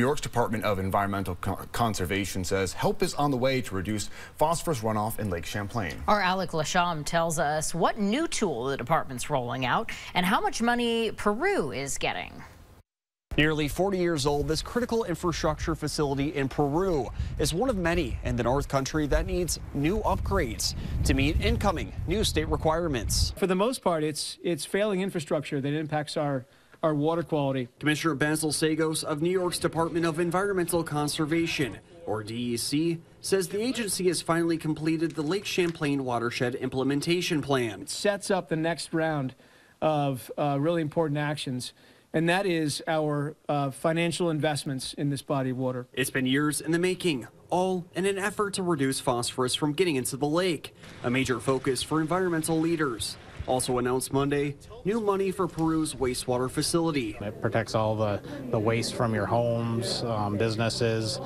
New York's Department of Environmental Co Conservation says help is on the way to reduce phosphorus runoff in Lake Champlain. Our Alec Lasham tells us what new tool the department's rolling out and how much money Peru is getting. Nearly 40 years old, this critical infrastructure facility in Peru is one of many in the North Country that needs new upgrades to meet incoming new state requirements. For the most part, it's it's failing infrastructure that impacts our our water quality. Commissioner Basil Seggos of New York's Department of Environmental Conservation, or DEC, says the agency has finally completed the Lake Champlain Watershed Implementation Plan. It sets up the next round of uh, really important actions and that is our uh, financial investments in this body of water. It's been years in the making, all in an effort to reduce phosphorus from getting into the lake, a major focus for environmental leaders. Also announced Monday, new money for Peru's wastewater facility. It protects all the, the waste from your homes, um, businesses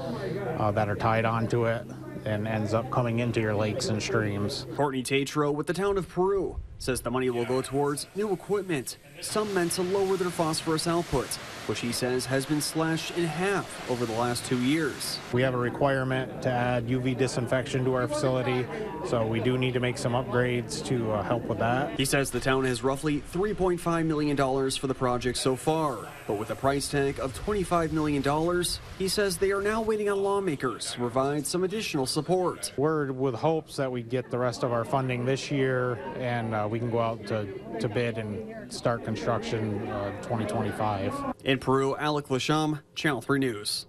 uh, that are tied onto it and ends up coming into your lakes and streams. Courtney Tatro with the town of Peru says the money will go towards new equipment, some meant to lower their phosphorus output, which he says has been slashed in half over the last two years. We have a requirement to add UV disinfection to our facility, so we do need to make some upgrades to uh, help with that. He says the town has roughly $3.5 million for the project so far, but with a price tag of $25 million, he says they are now waiting on lawmakers to provide some additional support. We're with hopes that we get the rest of our funding this year and uh, we can go out to, to bid and start construction uh, 2025. In Peru, Alec Lasham, Channel 3 News.